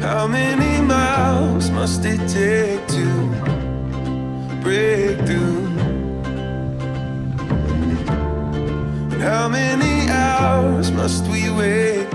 How many miles must it take to break through? And how many hours must we wait?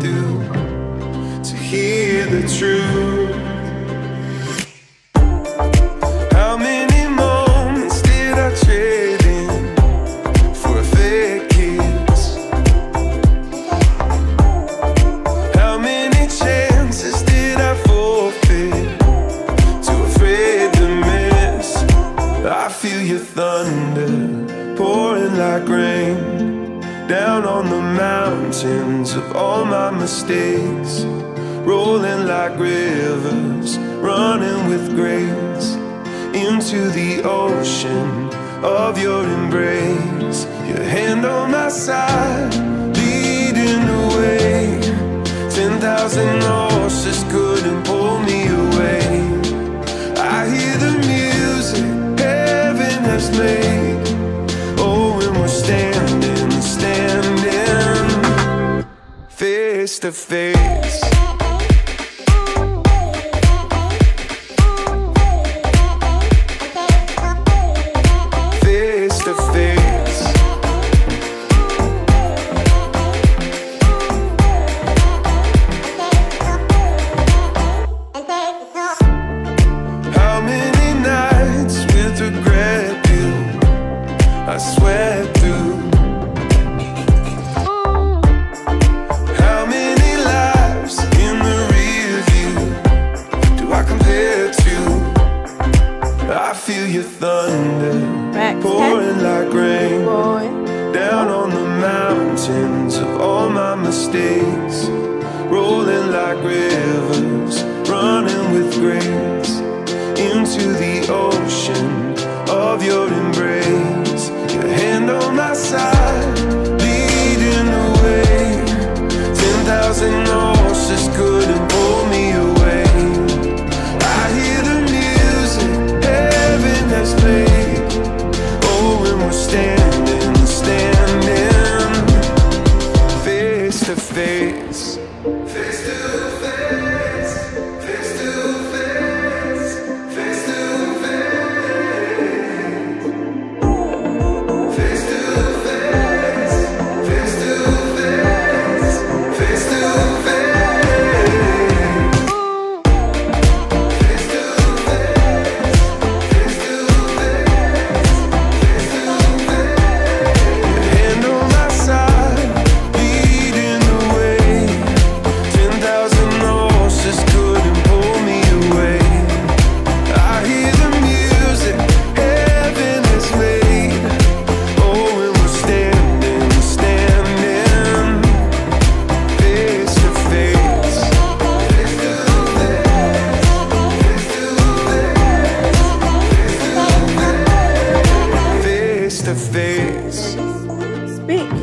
Feel your thunder pouring like rain down on the mountains of all my mistakes, rolling like rivers, running with grace into the ocean of your embrace. Your hand on my side, has made. Oh, and we're standing, standing face to face. Face thunder Rex, pouring like rain. Boy. down on the mountains of all my mistakes, to face. Speak.